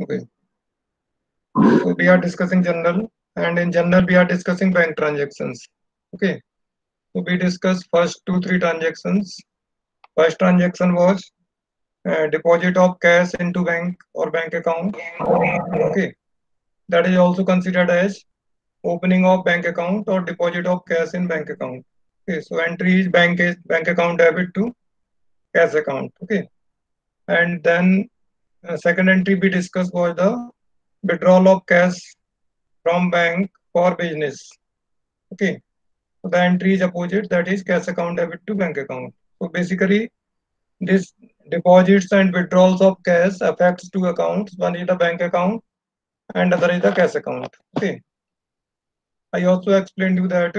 Okay. So we are discussing general and in general we are discussing bank transactions. Okay. So we discuss first two, three transactions. First transaction was uh, deposit of cash into bank or bank account. Okay. That is also considered as opening of bank account or deposit of cash in bank account. Okay. So entry is bank is bank account debit to cash account. Okay. And then uh, second entry we discussed was the withdrawal of cash from bank for business. Okay. So the entry is opposite, that is cash account debit to bank account. So basically, this deposits and withdrawals of cash affects two accounts. One is the bank account and other is the cash account. Okay. I also explained you that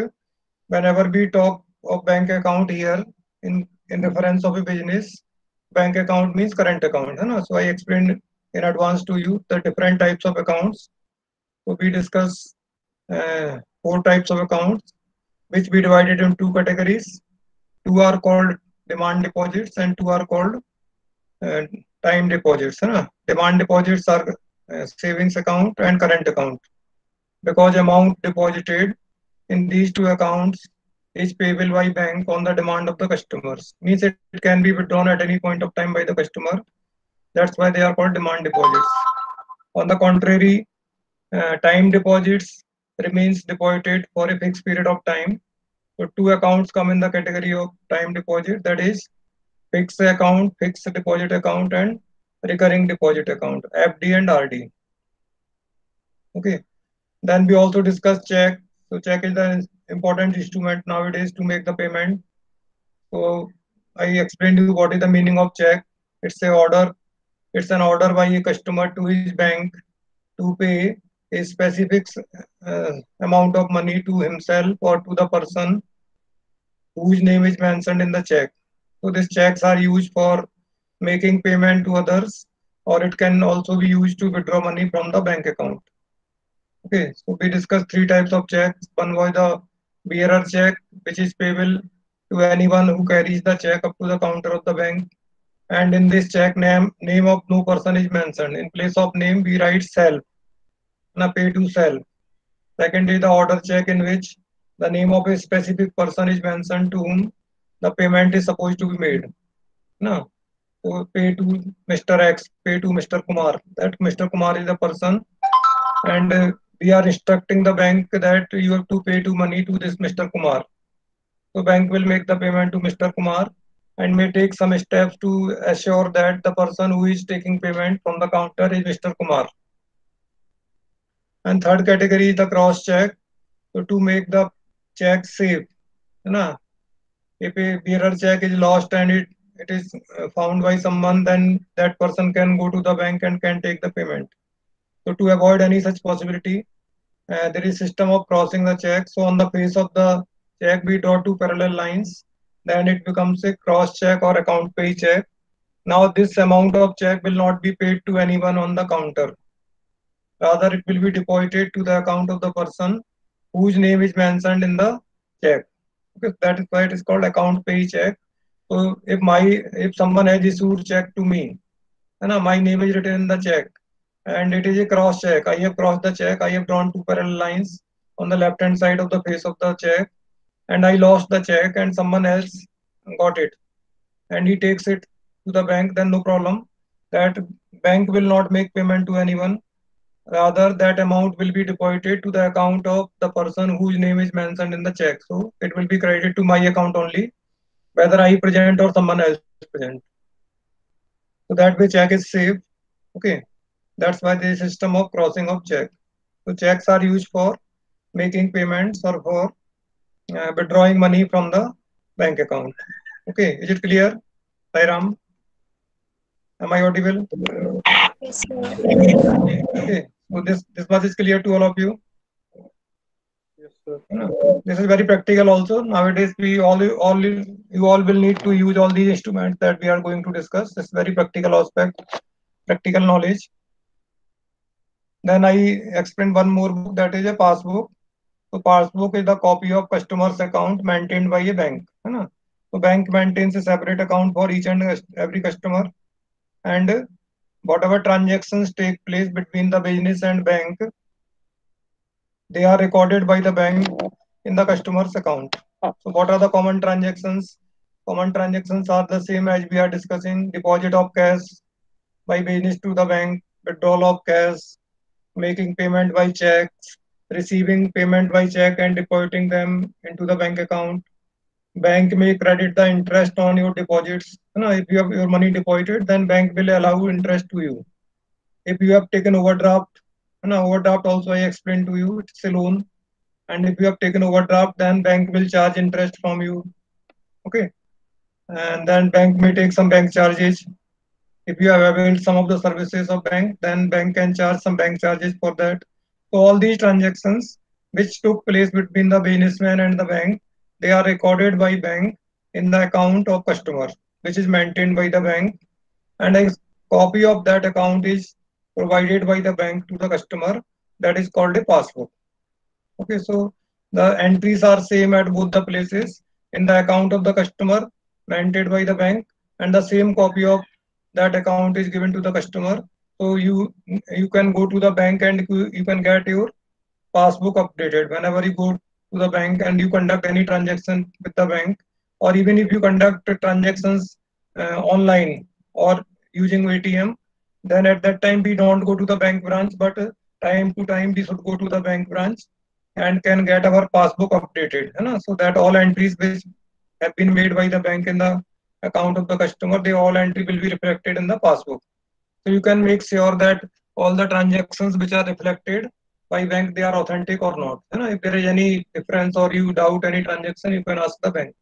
whenever we talk of bank account here in, in reference of a business, bank account means current account. Hai So I explained in advance to you the different types of accounts. So we discuss uh, four types of accounts, which we divided in two categories. Two are called demand deposits and two are called uh, time deposits. Hai Demand deposits are uh, savings account and current account because amount deposited in these two accounts is payable by bank on the demand of the customers. Means it, can be withdrawn at any point of time by the customer. That's why they are called demand deposits. On the contrary, uh, time deposits remains deposited for a fixed period of time. So two accounts come in the category of time deposit that is fixed account, fixed deposit account and recurring deposit account, FD and RD. Okay. Then we also discuss check. So check is the important instrument nowadays to make the payment. So I explained to you what is the meaning of check. It's a order. It's an order by a customer to his bank to pay a specific uh, amount of money to himself or to the person whose name is mentioned in the check. So these checks are used for making payment to others or it can also be used to withdraw money from the bank account. Okay, so we discussed three types of checks. One was the bearer check, which is payable to anyone who carries the check up to the counter of the bank. And in this check, name name of no person is mentioned. In place of name, we write self. Na pay to self. Second is the order check in which the name of a specific person is mentioned to whom the payment is supposed to be made. No. So pay to Mr. X, pay to Mr. Kumar. That Mr. Kumar is the person and uh, we are instructing the bank that you have to pay to money to this Mr. Kumar. So bank will make the payment to Mr. Kumar and may take some steps to assure that the person who is taking payment from the counter is Mr. Kumar. And third category is the cross check. So to make the check safe, na? if a bearer check is lost and it, it is uh, found by someone, then that person can go to the bank and can take the payment. So to avoid any such possibility, uh, there is system of crossing the check. So on the face of the check, we draw two parallel lines. Then it becomes a cross check or account pay check. Now this amount of check will not be paid to anyone on the counter. Rather, it will be deposited to the account of the person whose name is mentioned in the check. Okay, that is why it is called account pay check. So if my if someone has issued check to me, and my name is written in the check, and it is a cross check. I have crossed the check. I have drawn two parallel lines on the left hand side of the face of the check. And I lost the check and someone else got it. And he takes it to the bank. Then no problem. That bank will not make payment to anyone. Rather that amount will be deposited to the account of the person whose name is mentioned in the check. So it will be credited to my account only whether I present or someone else present. So that way check is saved okay that's why the system of crossing of check. So checks are used for making payments or for uh, withdrawing money from the bank account. Okay, is it clear? Sairam? Am I audible? Yes, sir. Okay, so this, this much is clear to all of you. Yes, sir. This is very practical also. Nowadays, we all, all you all will need to use all these instruments that we are going to discuss. It's very practical aspect, practical knowledge. Then I explained one more book that is a passbook. So passbook is the copy of customer's account maintained by a bank. ना? So bank maintains a separate account for each and every customer and whatever transactions take place between the business and bank, they are recorded by the bank in the customer's account. So what are the common transactions? Common transactions are the same as we are discussing deposit of cash by business to the bank, withdrawal of cash, making payment by checks, receiving payment by check and depositing them into the bank account. Bank may credit the interest on your deposits. You know, if you have your money deposited, then bank will allow interest to you. If you have taken overdraft, you know, overdraft also I explained to you, it's a loan. And if you have taken overdraft, then bank will charge interest from you. Okay. And then bank may take some bank charges. If you have availed some of the services of bank, then bank can charge some bank charges for that. So all these transactions which took place between the businessman and the bank, they are recorded by bank in the account of customer, which is maintained by the bank. And a copy of that account is provided by the bank to the customer. That is called a passbook. Okay, so the entries are same at both the places in the account of the customer maintained by the bank and the same copy of that account is given to the customer so you you can go to the bank and you, can get your passbook updated whenever you go to the bank and you conduct any transaction with the bank or even if you conduct transactions uh, online or using ATM then at that time we don't go to the bank branch but uh, time to time we should go to the bank branch and can get our passbook updated you know? so that all entries which have been made by the bank in the account of the customer they all entry will be reflected in the passbook so you can make sure that all the transactions which are reflected by bank they are authentic or not. You know, if there is any difference or you doubt any transaction, you can ask the bank.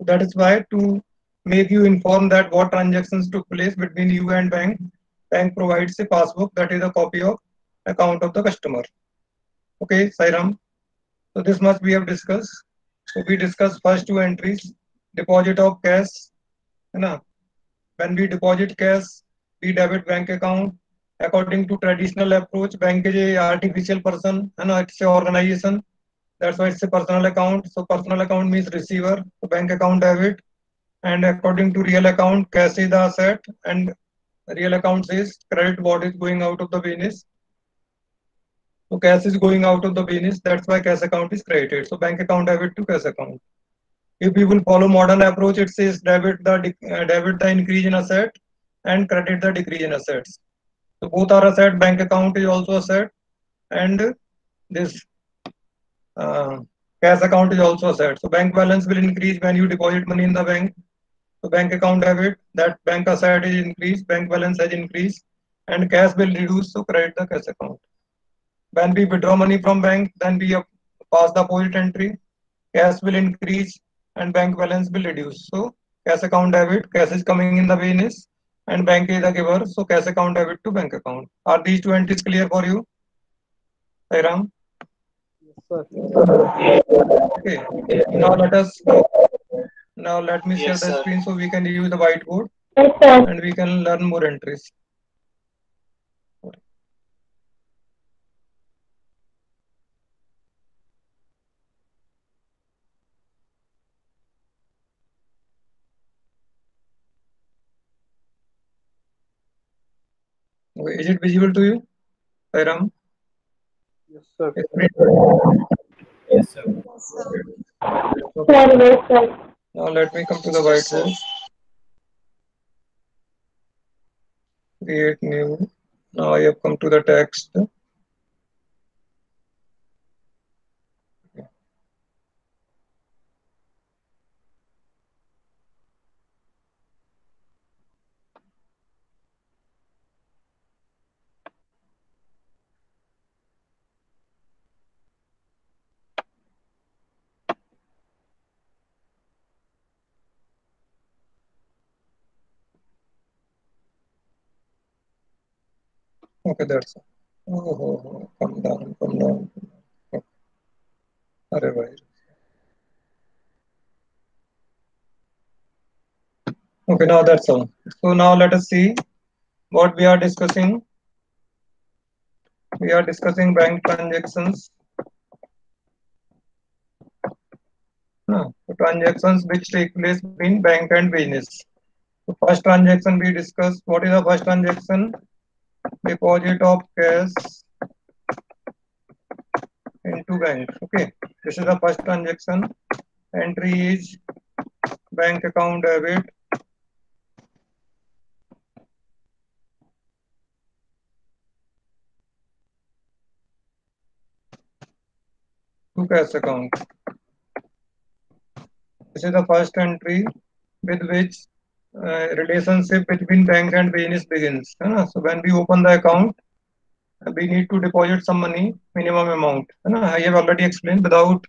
That is why to make you inform that what transactions took place between you and bank, bank provides a passbook that is a copy of account of the customer. Okay, Sairam. So this much we have discussed. So we discussed first two entries, deposit of cash, you know, when we deposit cash, we debit bank account. According to traditional approach, bank is a artificial person, and it's a organization. That's why it's a personal account. So personal account means receiver. So bank account debit. And according to real account, cash is the asset, and real account says credit what is going out of the business. So cash is going out of the business. That's why cash account is created. So bank account debit to cash account. If we will follow modern approach, it says debit the uh, debit the increase in asset and credit the decrease in assets. So both are asset. Bank account is also asset, and this uh, cash account is also asset. So bank balance will increase when you deposit money in the bank. So bank account debit that bank asset is increased, bank balance has increased, and cash will reduce. So credit the cash account. When we withdraw money from bank, then we pass the deposit entry. Cash will increase and bank balance will reduce. So cash account debit, cash is coming in the business and bank is the giver. So cash account debit to bank account. Are these two entries clear for you? Sairam? Yes, sir. Okay. Now let us now let me share Yes, the screen so we can use the whiteboard Yes, sir. and we can learn more entries. Okay, is it visible to you? Sairam? Yes, sir. Yes, sir. Sir, yes, sir. Now let me come to the whiteboard. Create new. Now I have come to the text. Okay, that's all. Oh, oh, oh, come down, come down. Okay. अरे भाई. Okay, now that's all. So now let us see what we are discussing. We are discussing bank transactions. No, the transactions which take place between bank and business. So first transaction we discussed. What is the first transaction? Deposit of cash into bank. Okay, this is the first transaction. Entry is bank account debit. To cash account. This is the first entry with which uh, relationship between bank and business begins. So when we open the account, we need to deposit some money, minimum amount. I have already explained without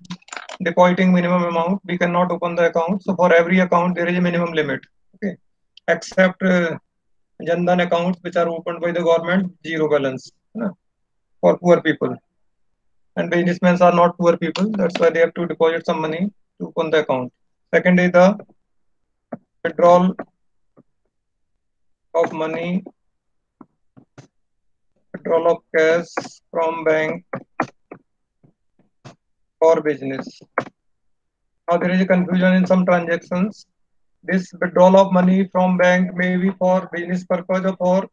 depositing minimum amount, we cannot open the account. So for every account, there is a minimum limit. Okay, except uh, Jandan accounts which are opened by the government, zero balance for poor people. And businessmen are not poor people. That's why they have to deposit some money to open the account. Second is the withdrawal of money, withdrawal of cash from bank for business. Now there is a confusion in some transactions. This withdrawal of money from bank may be for business purpose or for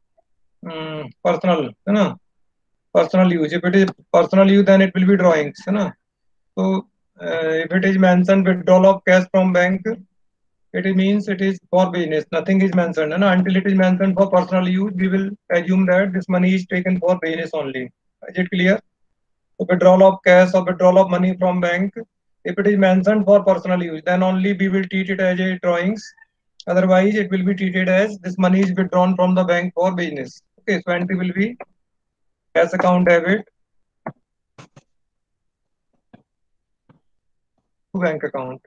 um, personal, you know, personal use. If it is personal use, then it will be drawings, you know. So uh, if it is mentioned withdrawal of cash from bank, it means it is for business. Nothing is mentioned. And until it is mentioned for personal use, we will assume that this money is taken for business only. Is it clear? So withdrawal of cash or withdrawal of money from bank, if it is mentioned for personal use, then only we will treat it as a drawings. Otherwise, it will be treated as this money is withdrawn from the bank for business. Okay, so entry will be cash account debit to bank account.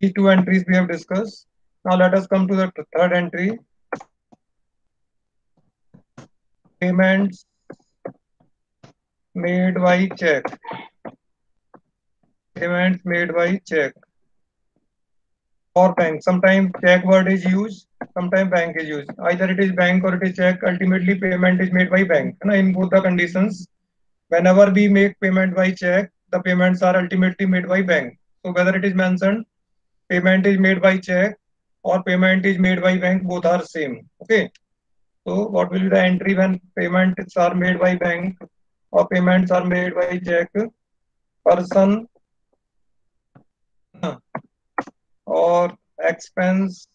These two entries we have discussed. Now let us come to the third entry. Payments made by check. Payments made by check or bank. Sometimes check word is used, sometimes bank is used. Either it is bank or it is check. Ultimately, payment is made by bank. In both the conditions, whenever we make payment by check, the payments are ultimately made by bank. So whether it is mentioned payment is made by cheque और payment is made by bank both are same okay तो what will be the entry when payment are made by bank और payment are made by cheque person और expense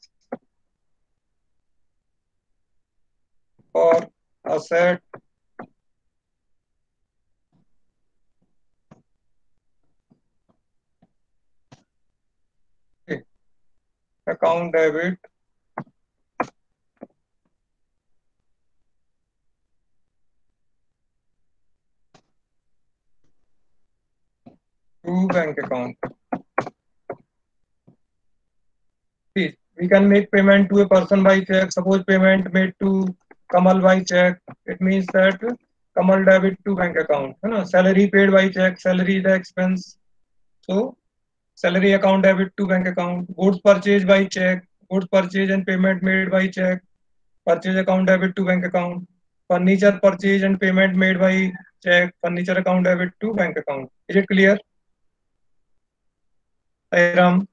और asset account debit to bank account See, we can make payment to a person by check. Suppose payment made to Kamal by check. It means that Kamal debit to bank account. You know, salary paid by check. Salary is the expense. So salary account debit to bank account. Goods purchased by check. Goods purchase and payment made by check. Purchase account debit to bank account. Furniture purchase and payment made by check. Furniture account debit to bank account. Is it clear? Ram.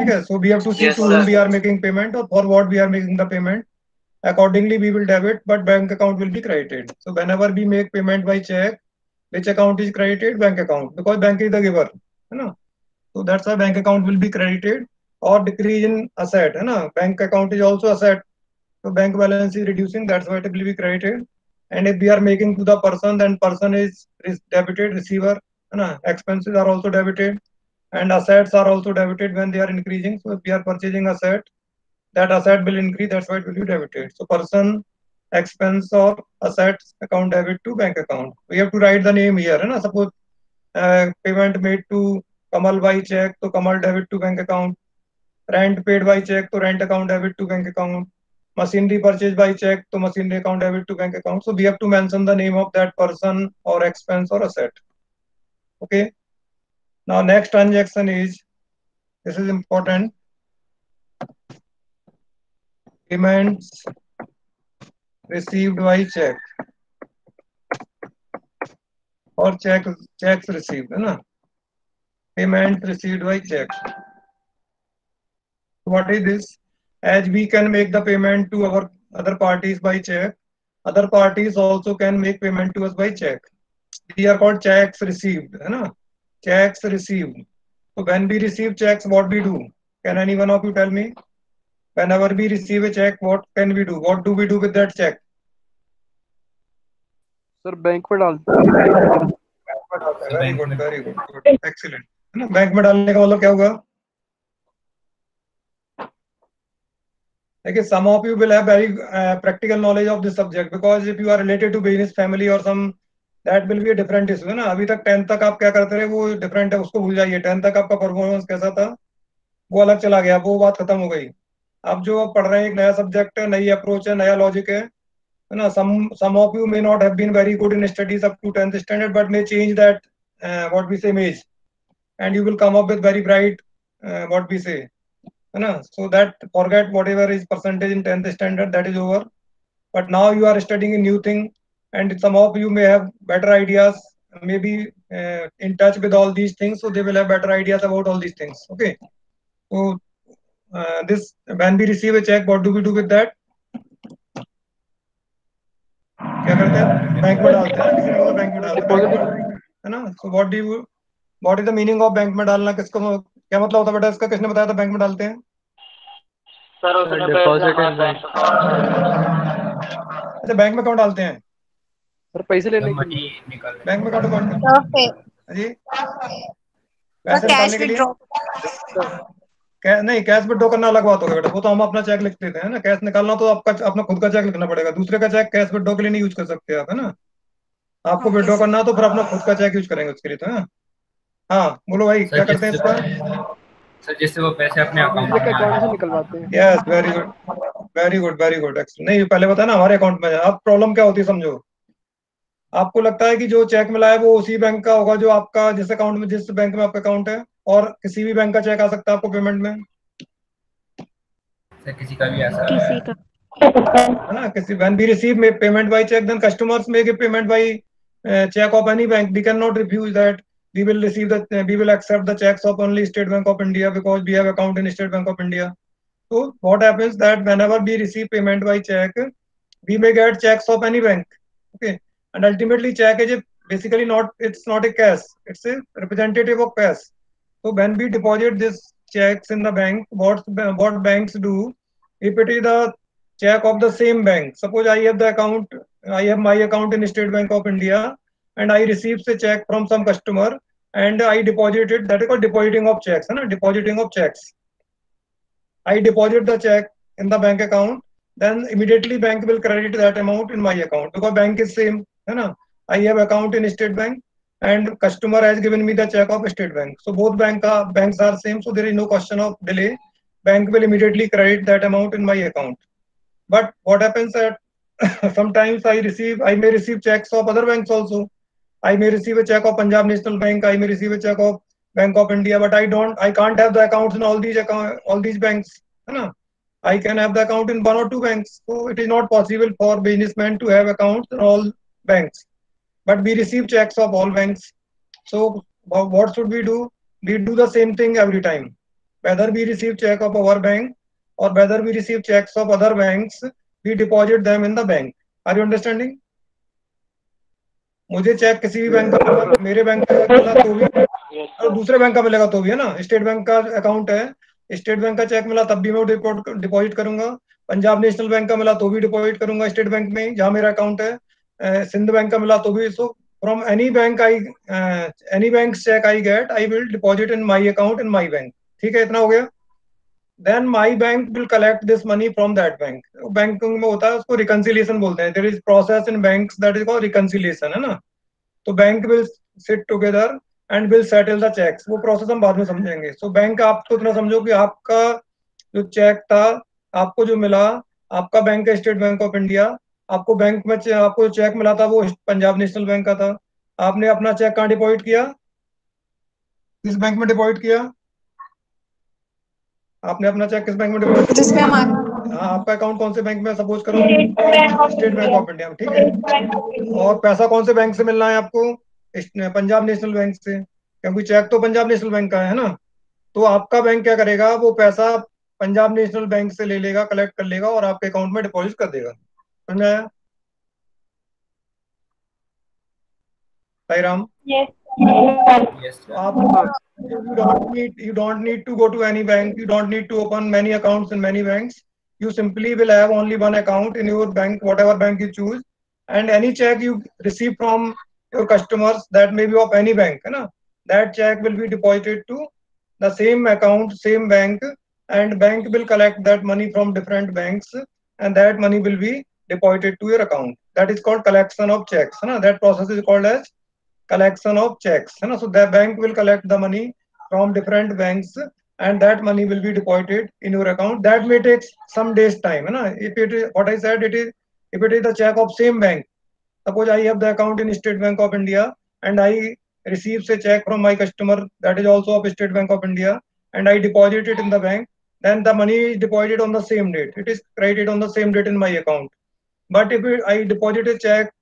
Okay, so we have to see Yes, to whom sir. we are making payment or for what we are making the payment. Accordingly, we will debit, but bank account will be credited. So whenever we make payment by check, which account is credited? Bank account, because bank is the giver. You know? So that's why bank account will be credited or decrease in asset. You know? Bank account is also asset. So bank balance is reducing, that's why it will be credited. And if we are making to the person, then person is, is debited, receiver. You know? Expenses are also debited and assets are also debited when they are increasing. So if we are purchasing asset, that asset will increase, that's why it will be debited. So person, expense or assets account debit to bank account. We have to write the name here. Right? Suppose uh, payment made to Kamal by check, so Kamal debit to bank account. Rent paid by check, so rent account debit to bank account. Machinery purchased by check, so machinery account debit to bank account. So we have to mention the name of that person or expense or asset. Okay. Now next transaction is, this is important. Payments received by check. और cheque cheques received है ना payment received by check what is this as we can make the payment to our other parties by check other parties also can make payment to us by check they are called checks received है ना checks received so when we receive checks what we do can any one of you tell me whenever we receive a check what can we do what do we do with that check bank में डालते हैं very good very good excellent है ना bank में डालने का मतलब क्या होगा देखिए some of you will have very uh, practical knowledge of this subject because if you are related to business family or some that will be a different issue है ना अभी तक टेंथ तक आप क्या करते रहे वो डिफरेंट है उसको भूल जाइए टेंथ तक आपका परफॉर्मेंस कैसा था वो अलग चला गया वो बात खत्म हो गई अब जो पढ़ रहे हैं, एक नया सब्जेक्ट है, नई अप्रोच है, नया लॉजिक है ना? Some some of you may not have been very good in studies up to tenth standard but may change that what we say image and you will come up with very bright what we say है ना? So that forget what is percentage in tenth standard that is over but now you are studying in new thing and some of you may have better ideas may be in touch with all these things so they will have better ideas about all these things okay तो uh, this when we receive a check what do we do with that? क्या करते हैं? Bank में डालते हैं। किसी ने bank में डालते हैं। है ना? So what do you what is the meaning of bank में डालना? किसको क्या मतलब होता है बेटा इसका? किसने बताया था बैंक में डालते हैं? सर उसने डिपॉजिट इन बैंक अच्छा बैंक में कौन डालते हैं? सर पैसे लेने के लिए बैंक में कौन डिपॉजिट जी। पैसे निकालने के लिए? विड्रॉ कै, नहीं कैश विड्रॉ करना ना लगवा होगा बेटा। वो तो हम अपना चेक लिख देते हैं ना। कैश निकालना तो आपका अपना खुद का चेक लिखना पड़ेगा। दूसरे का चेक कैश विड्रॉ के लिए नहीं यूज़ कर सकते आप है ना? आपको विड्रॉ sir. करना है तो फिर अपना खुद का चेक यूज़ करेंगे उसके लिए तो हाँ हाँ बोलो भाई क्या करते हैं इसका सर जिससे वो पैसे अपने अकाउंट में अकाउंट से आ निकलवाते हैं। Yes very good very good very good नहीं पहले बताया ना हमारे अकाउंट में है। अब प्रॉब्लम क्या होती है समझो? आपको लगता है कि जो चेक मिला है वो उसी बैंक का होगा जो आपका जिस अकाउंट में जिस बैंक में आपका अकाउंट है? और किसी भी बैंक का चेक आ सकता है आपको पेमेंट में सर किसी का भी ऐसा किसी का है ना किसी when we receive ma- payment by check then customers may give payment by uh, check of any bank we cannot refuse we will receive the uh, we will accept the checks of only state bank of india because we have account in state bank of india so what happens that whenever we receive payment by check we may get checks of any bank okay and ultimately check is a- basically not it's not a cash it's a representative of cash So when we deposit these checks in the bank, what what banks do? If it is the check of the same bank, suppose I have the account, I have my account in State Bank of India, and I receive a check from some customer, and I deposit it. That is called depositing of checks, na? depositing of checks. I deposit the check in the bank account, then immediately bank will credit that amount in my account because bank is same. Na? I have account in State Bank, and customer has given me the check of State Bank. So both bank banks are same. So there is no question of delay. Bank will immediately credit that amount in my account. But what happens that sometimes I receive, I may receive checks of other banks also. I may receive a check of Punjab National Bank. I may receive a check of Bank of India, but I don't, I can't have the accounts in all these account, all these banks. I can have the account in one or two banks. So it is not possible for businessmen to have accounts in all banks. But we receive checks of all banks. So what should we do? We do the same thing every time. Whether we receive check of our bank or whether we receive checks of other banks, we deposit them in the bank. Are you understanding? मुझे cheque किसी भी bank का मेरे bank का मिला तो भी और दूसरे बैंक का मिलेगा तो भी है ना स्टेट बैंक का अकाउंट है स्टेट बैंक का चेक मिला तब भी मैं डिपॉजिट करूँगा पंजाब नेशनल बैंक का मिला तो भी डिपॉजिट करूँगा स्टेट बैंक में जहाँ मेरा अकाउंट है अ, सिंध बैंक का मिला तो भी so from any bank I any bank cheque I get I will deposit in my account in my bank ठीक है, इतना हो गया। Then my bank will collect this money from that bank bank में होता है, उसको रिकन्सिलिएशन बोलते हैं। There is process in bank that is called reconciliation है ना? तो bank will sit together and will settle the cheques वो प्रोसेस हम बाद में समझेंगे। सो बैंक आप तो इतना समझो कि आपका जो चेक था, आपको जो मिला, आपका बैंक है स्टेट बैंक ऑफ़ इंडिया आपको बैंक में आपको चेक मिला था वो पंजाब नेशनल बैंक का था। आपने अपना चेक कहाँ डिपॉजिट किया? किस बैंक में डिपॉजिट किया? आपने अपना चेक किस बैंक में डिपॉजिट जिसमें हम हाँ आपका अकाउंट कौन से बैंक में सपोज़ करो। State bank of state bank of India में ठीक है? और पैसा कौन से बैंक से मिलना है आपको? पंजाब नेशनल बैंक से। क्योंकि चेक तो पंजाब नेशनल बैंक का है ना? तो आपका बैंक क्या करेगा? वो पैसा पंजाब नेशनल बैंक से ले लेगा कलेक्ट कर लेगा और आपके अकाउंट में डिपॉजिट कर देगा। Una. Ram. Yes. Yes. Ah, you don't need you don't need to go to any bank. You don't need to open many accounts in many banks. You simply will have only one account in your bank, whatever bank you choose, and any check you receive from your customers that may be of any bank, na? that check will be deposited to the same account, same bank, and bank will collect that money from different banks, and that money will be deposited to your account. That is called collection of checks. ना? That process is called as collection of checks know so the bank will collect the money from different banks and that money will be deposited in your account that may take some days time know if it is what i said it is if it is the check of same bank suppose i have the account in state bank of india and i receives a check from my customer that is also of state bank of india and i deposit it in the bank then the money is deposited on the same date it is credited on the same date in my account but if i deposit a check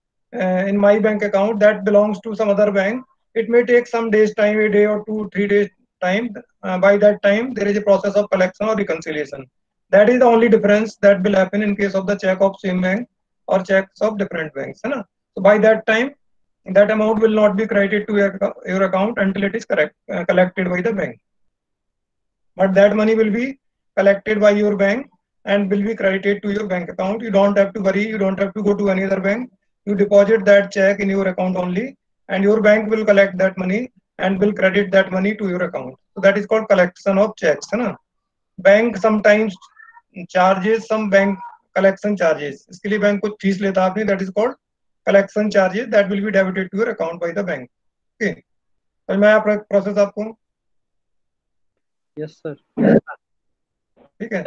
uh, in my bank account that belongs to some other bank it may take some days time a day or two three days time. Uh, by that time there is a process of collection or reconciliation. That is the only difference that will happen in case of the check of same bank or checks of different banks ना so by that time that amount will not be credited to your, your account until it is correct uh, collected by the bank. But that money will be collected by your bank and will be credited to your bank account you don't have to worry you don't have to go to any other bank you deposit that check in your account only and your bank will collect that money and will credit that money to your account so that is called collection of checks है ना bank sometimes charges some bank collection charges लिए bank कुछ fees लेता है आपने that is called collection charges that will be debited to your account by the bank okay समझ में आया प्रोसेस आपको यस सर ठीक है?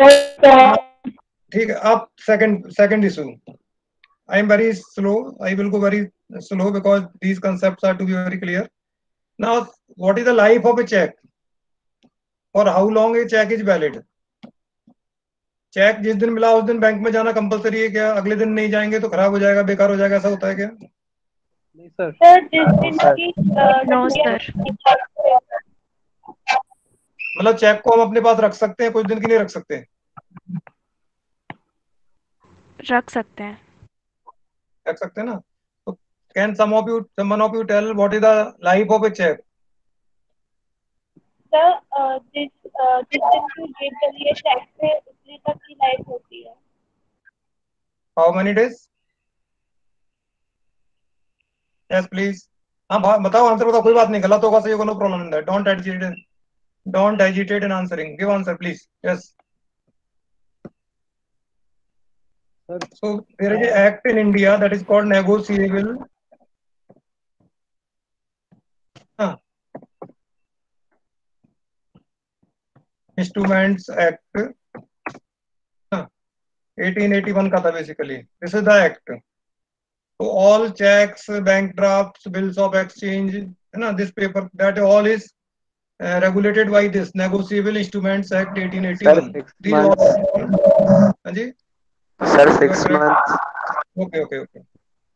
ठीक है आप second second issue I am very slow I will go very slow because these concept are to be very clear now what is the life of a cheque और how long a cheque is valid cheque जिस दिन मिला उस दिन bank में जाना compulsory है क्या? अगले दिन नहीं जाएँगे तो खराब हो जाएगा बेकार हो जाएगा ऐसा होता है क्या? नहीं सर सर जिस दिन मतलब चेक को हम अपने पास रख सकते हैं कुछ दिन के लिए रख सकते हैं। रख सकते हैं। रख सकते हैं ना? तो can some of you someone of you tell what is the life of a cheque this uh, जिस दिन की डेट है चेक पे उतनी तक की लाइफ होती है। How many days yes please हाँ बताओ आंसर बताओ कोई बात नहीं गलत होगा सही होगा no problem in that don't agitate don't agitate in answering give answer please yes Sir. so there is an act in india that is called negotiable हाँ. instruments act हाँ. 1881 का था basically this is the act So all checks, bank drafts, bills of exchange, you know, this paper, that all is uh, regulated by this Negotiable Instruments Act 1881. six These all, हाँ जी? Sir six months. Okay, okay, okay.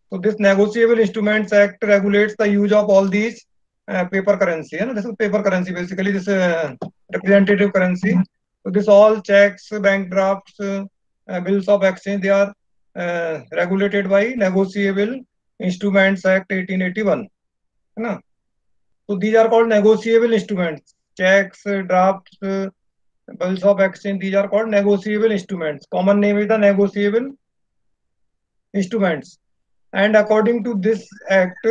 So this Negotiable Instruments Act regulates the use of all these uh, paper currency. You know, this is paper currency, basically this uh, representative currency. So this all checks, bank drafts, uh, uh, bills of exchange, they are uh, regulated by Negotiable Instruments Act 1881. है ना? So these are called negotiable instruments. Checks, uh, drafts, uh, bills of exchange, these are called negotiable instruments. Common name is the negotiable instruments. And according to this act,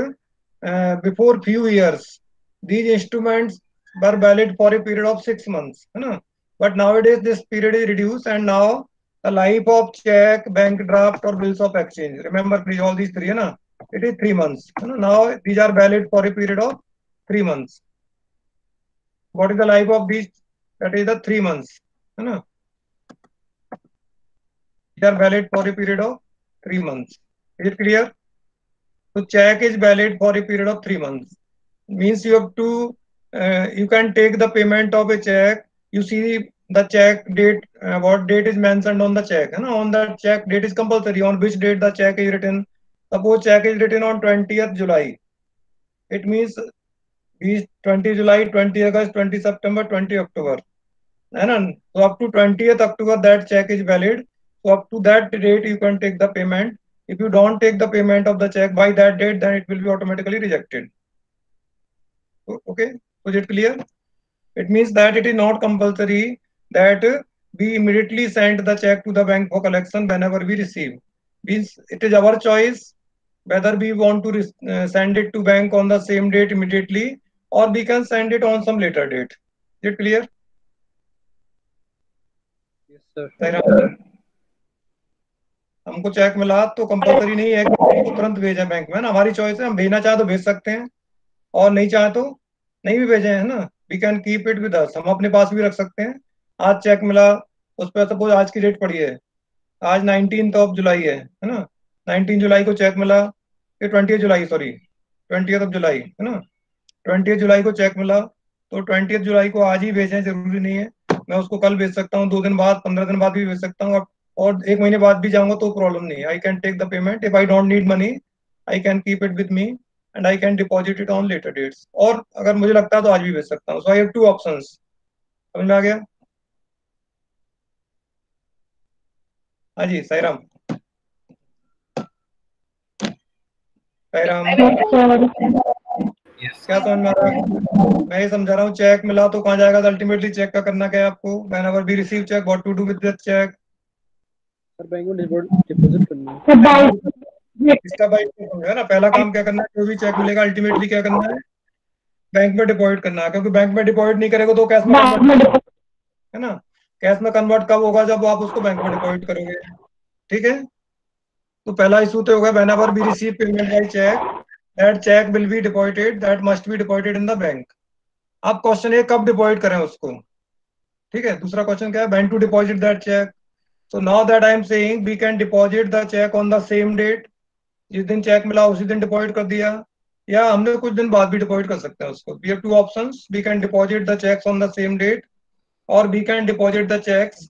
uh, before few years, these instruments were valid for a period of six months. है ना? But nowadays this period is reduced and now the life of check, bank draft or bills of exchange. Remember all these three, है ना? It is three months. है ना? Now these are valid for a period of three months. What is the life of these? That is the three months. है ना? They are valid for a period of three months. Is it clear? So check is valid for a period of three months. Means you have to, uh, you can take the payment of a check. You see the check date, uh, what date is mentioned on the check. And on the check, date is compulsory. On which date the check is written? Suppose check is written on 20th July. it means 20 July, 20 August, 20 September, 20 October. ना? So up to 20th October that check is valid. So up to that date you can take the payment. If you don't take the payment of the check by that date then it will be automatically rejected. Okay? Was it clear? It means that it is not compulsory that we immediately send the check to the bank for collection whenever we receive. Means it is our choice whether we want to uh, send it to bank on the same date immediately or we can send it on some later date. Is it clear? Yes sir. Sairam हमको cheque मिला तो compulsory नहीं है कि तुरंत भेजे bank में ना। हमारी चॉइस है हम भेजना चाहे तो भेज सकते हैं। और नहीं चाहे तो नहीं भी भेजे है ना? We can keep it with us हम अपने पास भी रख सकते हैं। आज चेक मिला उस पर सपोज़ आज की डेट पड़ी है। आज नाइनटीन ऑफ़ जुलाई है है ना? नाइनटीन जुलाई को चेक मिला ये twenty July sorry twenty of July है ना? ट्वेंटी जुलाई को चेक मिला तो ट्वेंटी जुलाई को आज ही भेजें, ज़रूरी नहीं है। मैं उसको कल भेज सकता हूँ, दो दिन बाद, पंद्रह दिन बाद भी भेज सकता हूँ, और एक महीने बाद भी जाऊँगा तो प्रॉब्लम नहीं I can take the payment if I don't need money I can keep it with me and I can deposit it on later dates और अगर मुझे लगता है तो आज भी भेज सकता हूँ। So I have two option समझ में आ गया? हाँ जी, साईराम। साईराम। Yes. क्या समझ में आ रहा है मैं ये समझा रहा हूँ चेक मिला तो कहाँ जाएगा? अल्टीमेटली चेक का करना क्या है आपको? Whenever we receive cheque what to do with that cheque sir bank में डिपॉजिट करना है। इसका भाई समझा ना पहला काम क्या करना है? जो भी चेक मिलेगा अल्टीमेटली क्या करना है? बैंक में डिपॉजिट करना है क्योंकि बैंक में डिपॉजिट नहीं करेगा तो कैश में है ना? कैश में कन्वर्ट कब होगा? जब आप उसको बैंक में डिपॉजिट करोगे। ठीक है? तो पहला इशू तो होगा whenever we receive payment by cheque that cheque will be deposited that must be deposited in the bank अब क्वेश्चन ये कब डिपॉजिट करें उसको? ठीक है, दूसरा क्वेश्चन क्या है? When to deposit that cheque so now that i am saying we can deposit the check on the same date, जिस दिन चेक मिला उसी दिन डिपॉजिट कर दिया, या हमने कुछ दिन बाद भी डिपॉजिट कर सकते हैं उसको। We have two options we can deposit the cheques on the same date और we can deposit the cheques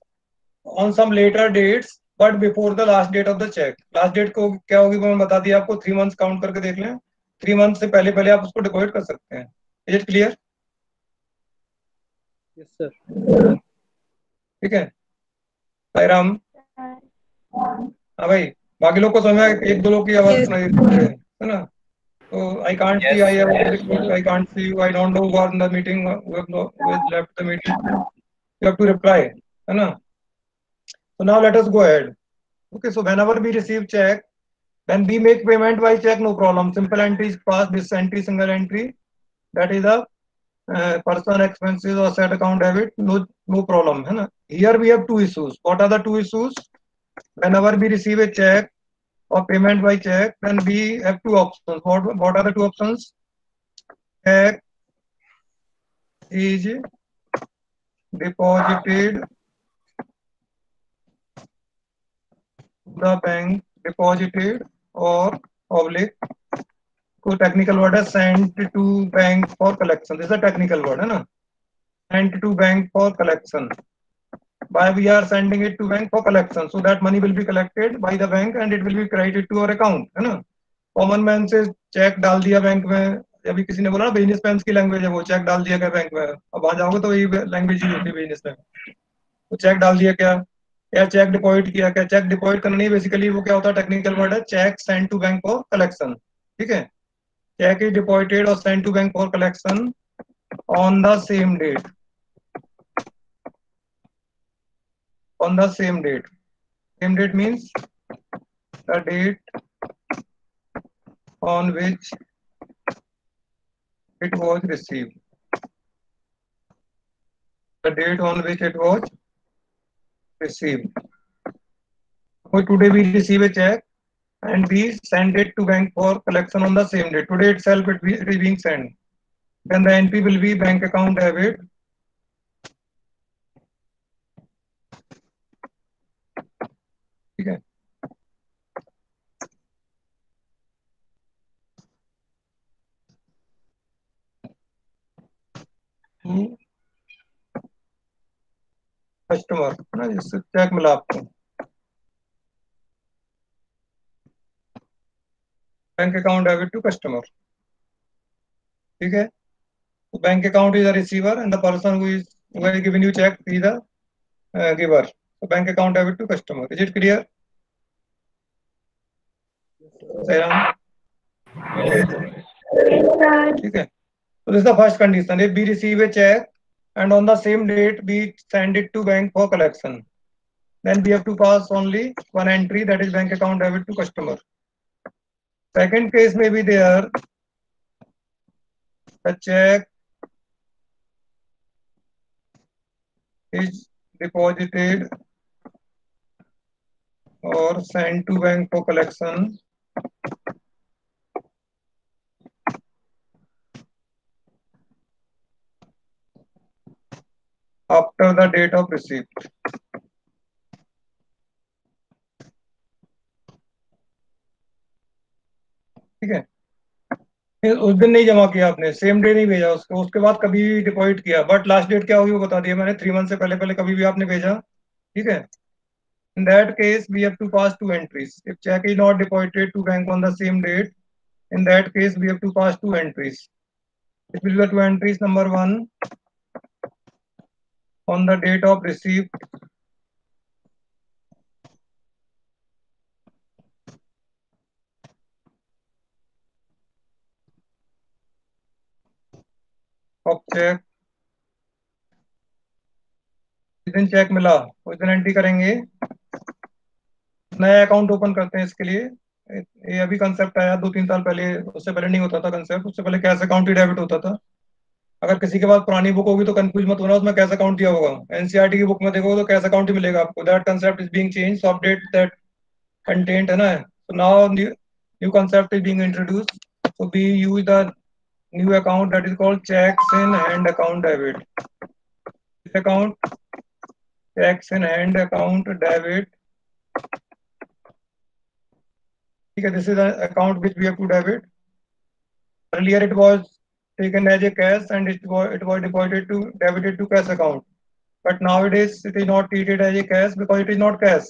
on some later dates but before the last date of the cheque last date को क्या होगी? वो मैं बता दिया आपको three months count करके देख लें। थ्री मंथ से पहले पहले आप उसको डिपॉजिट कर सकते हैं। Is it clear yes sir ठीक है? साईराम हाँ भाई बाकी लोग को समझ में एक दो लोग की आवाज़ सुनाई है है ना? तो I can't see I I can't see you I don't know who are in the meeting who have left the meeting you have to reply है ना? So now let us go ahead. Okay so whenever we receive check when we make payment by check no problem. Simple entry is passed this entry single entry. That is a uh, person expenses or set account debit no no problem here we have two issues. What are the two issues? Whenever we receive a check or payment by check then we have two options. What what are the two options? Check is deposited. The bank deposited or oblique को technical word है sent to bank for collection this technical word है ना sent to bank for collection why we are sending it to bank for collection? So that money will be collected by the bank and it will be credited to our account है ना common man से check डाल दिया bank में. अभी किसी ने बोला ना बिज़नेस मैन की लैंग्वेज है वो चेक डाल दिया क्या बैंक में? अब वहाँ जाओगे तो वही लैंग्वेज यूज़ होती है बिज़नेस में। तो चेक डाल दिया क्या? या चेक डिपॉजिट किया, क्या चेक डिपॉजिट करना नहीं बेसिकली वो क्या होता है टेक्निकल वर्ड है cheque send to bank for collection ठीक है? चेक इज़ डिपोजिटेड और send to bank for collection on the same date on the same date same date means the date on which it was receive the date on which it was received so today we receive a check and we send it to bank for collection on the same day. Today itself it, be, being sent. Then the NP will be bank account debit. ठीक है customer हाँ जी sir क्या मिला आपको। Bank account debit to customer ठीक है? तो bank account is a receiver and the person given you cheque is a giver bank account debit to customer is it clear ठीक है? तो this the first condition if we receive a cheque and on the same date we send it to bank for collection then we have to pass only one entry that is bank account debit to customer second case may be there the check is deposited or sent to bank for collection after the date of receipt. ठीक है? उस दिन नहीं जमा किया आपने same day नहीं भेजा उसको, उसके बाद कभी भी डिपॉजिट किया बट लास्ट डेट क्या होगी वो बता दिया मैंने थ्री मंथ से पहले पहले कभी भी आपने भेजा, ठीक है? In that case we have to pass two entries if cheque is not deposited to bank on the same date in that case we have to pass two entries it will the two entries number 1 on the date of receipt. Of check जिस check मिला, उस दिन entry करेंगे। नया account open करते हैं इसके लिए। ये अभी कंसेप्ट आया दो तीन साल पहले, उससे पहले नहीं होता था कंसेप्ट उससे पहले कैश अकाउंट ही डेबिट होता था। अगर किसी के पास पुरानी बुक होगी तो कंफ्यूज मत होना, उसमें कैसा अकाउंट दिया होगा? एनसीआर की बुक में देखोगे तो कैसा अकाउंट मिलेगा आपको। That concept is being change update that content है ना? So now new concept is being introduce so we use the new account that is called cheques in hand account debit account cheques in hand account debit ठीक है this is account which we have to debit earlier it was taken as a cash and it was it was deposited to, debited to cash account. But nowadays, it is not treated as a cash because it is not cash.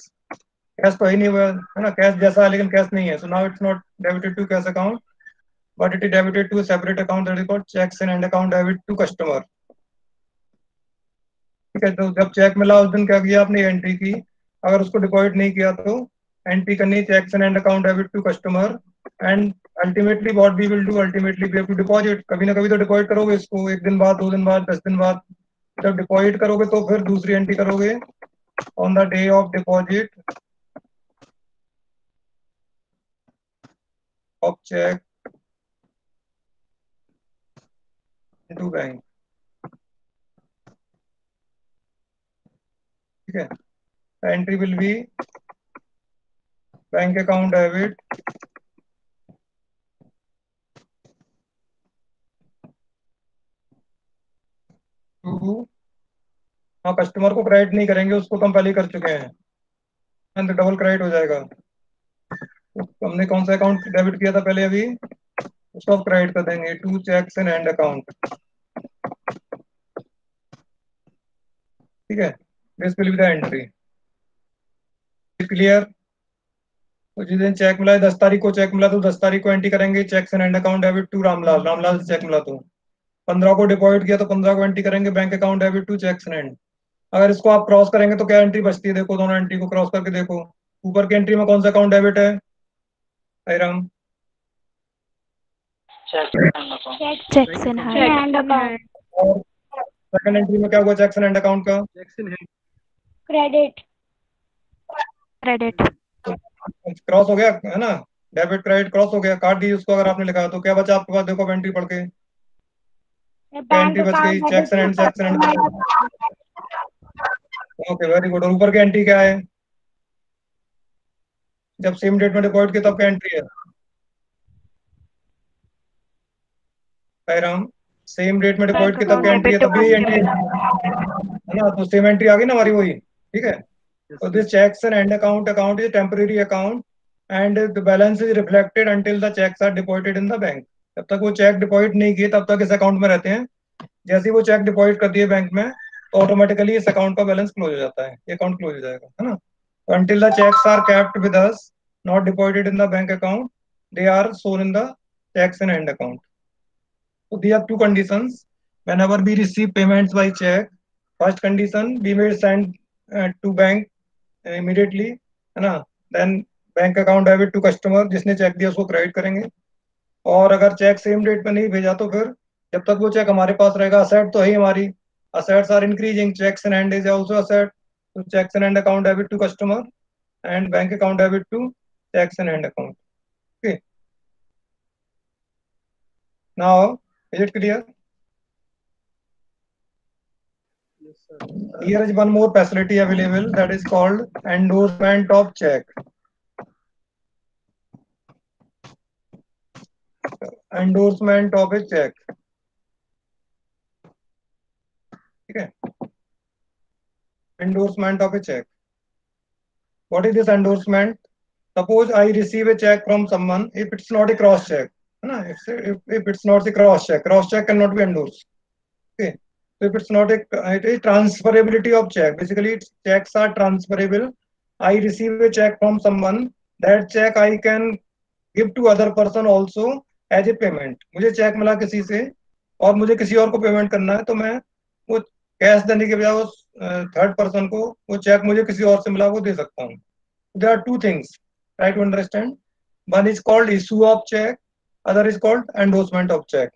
Cash तो ही नहीं हुआ है ना cash जैसा है, लेकिन cash नहीं है. So now it's not debited to cash account but it is debited to separate account that is called cheques and account debit to customer ठीक है तो जब चेक मिला, उस दिन क्या किया आपने एंट्री की? अगर उसको डिपॉजिट नहीं किया तो एंट्री करनी cheques and account debit to customer and ultimately what we will do ultimately we have to deposit कभी ना कभी तो डिपॉजिट करोगे इसको, एक दिन बाद, दो दिन बाद, दस दिन बाद। जब डिपॉजिट करोगे तो फिर दूसरी एंट्री करोगे। On the day of deposit of check, into bank ठीक है? Entry will be bank account debit to हाँ कस्टमर को क्रेडिट नहीं करेंगे उसको तो हम पहले कर चुके हैं। डबल क्रेडिट हो जाएगा। हमने कौन सा अकाउंट डेबिट किया था पहले अभी? उसको क्रेडिट कर देंगे। To cheques and hand account ठीक है? This will be the entry clear तो जिस दिन चेक मिला है दस तारीख को चेक मिला तो दस तारीख को एंट्री करेंगे। Cheques and hand account debit to Ramlal Ramlal से चेक मिला तो। पंद्रह को डिपॉजिट किया तो पंद्रह को एंट्री करेंगे। Bank account debit to cheques and अगर इसको आप क्रॉस करेंगे तो क्या एंट्री बचती है? देखो दोनों एंट्री को क्रॉस करके देखो। ऊपर की एंट्री में कौन सा अकाउंट डेबिट है? राम सेकंड एंट्री में क्या हुआ? चेक्स एंड अकाउंट का? क्रेडिट क्रेडिट क्रॉस हो गया है ना? डेबिट क्रेडिट क्रॉस हो गया काट दी उसको अगर आपने लिखा तो क्या बचा आपके पास? देखो एंट्री पढ़ के। एंट्री बच गई cheques and cheques and okay very good और ऊपर की एंट्री क्या है? जब सेम डेट में डिपॉजिट किया तब क्या एंट्री है? राम सेम डेट में डिपॉजिट किया तब क्या एंट्री है? तब भी एंट्री है। ना? तो सेम एंट्री आ गई ना हमारी वही। ठीक है? So this checks and end account account is a temporary account and the balance is reflected until the checks are deposited in the bank. जब तक वो चेक डिपॉजिट नहीं किए तब तक इस अकाउंट में रहते हैं जैसे ही वो चेक डिपॉजिट कर दिए बैंक में तो ऑटोमेटिकली इस अकाउंट का बैलेंस क्लोज हो जाता है अकाउंट क्लोज हो जाएगा है ना तो until the checks are kept with us not deposited in the bank account they are shown in the checks and end account So there are two conditions. Whenever we receive payments by check, first condition we will send uh, to bank immediately है ना? Then bank account debit to customer जिसने check दिया उसको credit करेंगे। और अगर check same date पर नहीं भेजा तो फिर जब तक वो चेक हमारे पास रहेगा असैट तो है ही हमारी। Assets are increasing cheques in is also asset तो cheques in account debit to customer and bank account debit to cheques in account okay now is it clear here is one more facility available that is called endorsement of check. Endorsement of a check. Okay. Endorsement of a check. What is this endorsement? Suppose i receive a check from someone if it's not a cross check no, if, if, it's not a cross check cross check cannot be endorsed so if it's not a, it is transferability of check. Basically, it's, checks are transferable. I receive a check from someone. That check I can give to other person also as a payment. मुझे cheque मिला किसी से और मुझे किसी और को payment करना है तो मैं वो कैश देने के बजाय उस थर्ड पर्सन को वो चेक मुझे किसी और से मिला वो दे सकता हूँ there are two things try to understand one is called issue of cheque other is called endorsement of cheque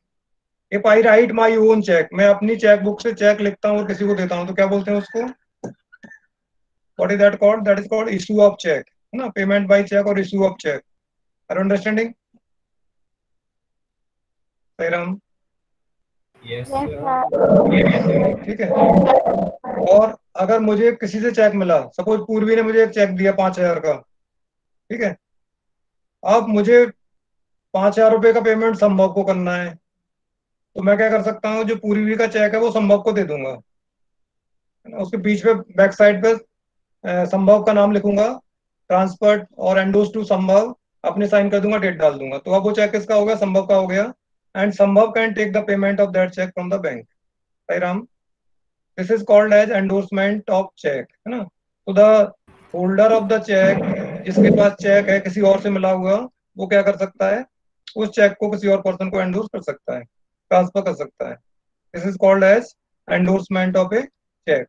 if I write my own cheque मैं अपनी चेक बुक से चेक लिखता हूँ और किसी को देता हूँ तो क्या बोलते हैं उसको? What is that called that is called issue of cheque है ना? पेमेंट बाय चेक और issue of cheque are understanding Ram. ठीक है? और अगर मुझे किसी से चेक मिला सपोज़ पूर्वी ने मुझे एक चेक दिया पाँच हज़ार का ठीक है? अब मुझे पाँच हज़ार रुपए का पेमेंट संभव को करना है। तो मैं क्या कर सकता हूँ, जो पूर्वी का चेक है, वो संभव को दे दूँगा। उसके बीच में बैक साइड पे संभव का नाम लिखूँगा ट्रांसफ़र और एंडोज टू संभव, अपने साइन कर दूँगा डेट डाल दूँगा। तो अब वो चेक किसका हो गया? संभव का हो गया। एंड संभव can take the payment of that cheque from the bank Ram this is called as endorsement of cheque है ना? तो the holder of the cheque जिसके पास चेक है, किसी और से मिला हुआ, वो क्या कर सकता है? उस चेक को किसी और पर्सन को एंडोर्स कर सकता है। ट्रांसफ़र कर सकता है। This is called as endorsement of a cheque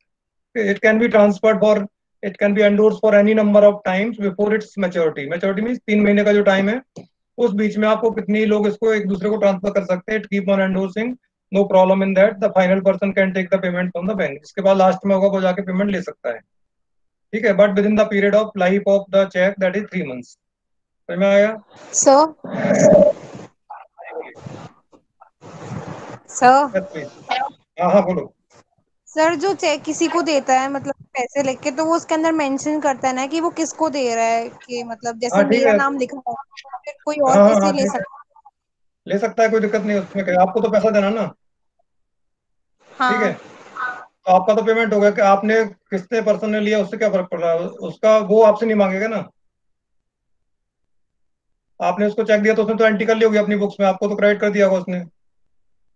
it can be transferred for it can be endorse for any number of times before its maturity maturity mean तीन महीने का जो टाइम है, उस बीच में आपको कितने लोग इसको एक दूसरे को ट्रांसफ़र कर सकते हैं। It keep on endorsing no problem in that the final person can take the payment from the bank जिसके बाद लास्ट में होगा, वो जाके पेमेंट ले सकता है। ठीक है but within the period of life of the cheque that is three months समझ में आया? Sir sir? हाँ हाँ बोलो। सर जो चेक किसी को देता है मतलब पैसे लेके तो वो उसके अंदर मेंशन करता है ना कि वो किसको दे रहा है कि मतलब जैसे हाँ, मेरा नाम लिखा है फिर कोई और हाँ, कैसे हाँ, ले सकता है। ले सकता है कोई दिक्कत नहीं उसमें क्या आपको तो पैसा देना ना? हाँ, ठीक है हाँ। तो आपका तो पेमेंट हो गया कि आपने किसने पर्सन ने लिया उससे क्या फ़र्क पड़ रहा है? उसका वो आपसे नहीं मांगेगा ना? आपने उसको चेक दिया तो उसने तो एंट्री कर ली होगी अपनी बुक्स में आपको तो क्रेडिट कर दिया होगा उसने।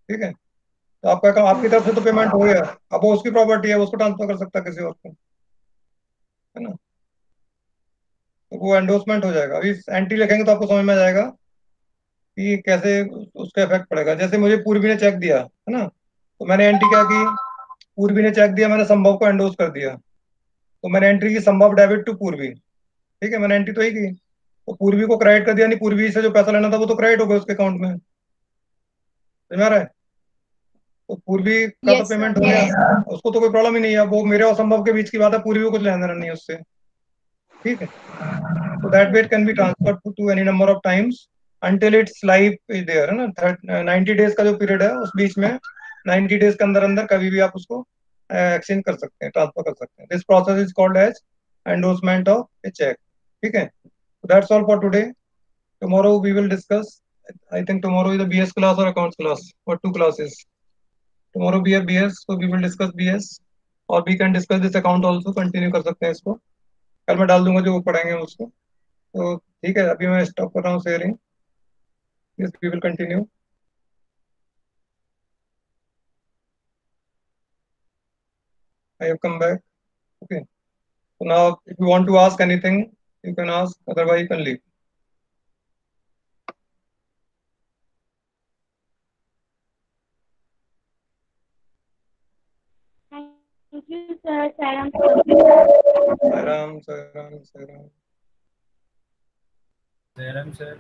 ठीक है? तो आपका काम आपकी तरफ़ से तो पेमेंट हो गया। अब वो उसकी प्रॉपर्टी है उसको ट्रांसफ़र कर सकता किसी और को। है ना? तो वो एंडोर्समेंट हो जाएगा। अभी एंट्री लिखेंगे तो आपको समझ में आ जाएगा कि कैसे उसका इफ़ेक्ट पड़ेगा। जैसे मुझे पूर्वी ने चेक दिया, है ना? तो मैंने एंट्री क्या की? पूर्वी ने चेक दिया, मैंने संभव को एंडोर्स कर दिया। तो मैंने एंट्री की संभव डेबिट टू पूर्वी। ठीक है? मैंने एंट्री तो ही की। तो पूर्वी को क्रेडिट कर दिया नहीं पूर्वी से जो पैसा लेना था, वो तो क्रेडिट हो गया उसके अकाउंट में। समझ में आ रहा है? तो पूर्वी का Yes, तो पेमेंट हो गया। उसको तो कोई प्रॉब्लम ही नहीं है। वो मेरे और संभव के बीच की बात है। पूर्वी को कुछ लेना देना नहीं है उससे। ठीक है? way it can be transferred to, to any number of times until its life is there है ना? नाइन्टी डेज़ का जो पीरियड है उस बीच में नाइन्टी डेज़ के अंदर अंदर कभी भी आप उसको एक्सचेंज कर सकते हैं ट्रांसफ़र कर सकते हैं। This process is called as endorsement of a cheque ठीक है? That's all for today tomorrow we will discuss i think tomorrow is a bs class or accounts class or two classes tomorrow we have bs so we will discuss bs और we can discuss this account also continue कर सकते हैं इसको कल मैं डाल दूँगा जो हम उसको तो ठीक है अभी मैं स्टॉप कर रहा हूँ sharing yes we will continue i have come back okay so now if you want to ask anything you can ask otherwise you can leave sir Sairam आराम से आराम से आराम जयराम सर।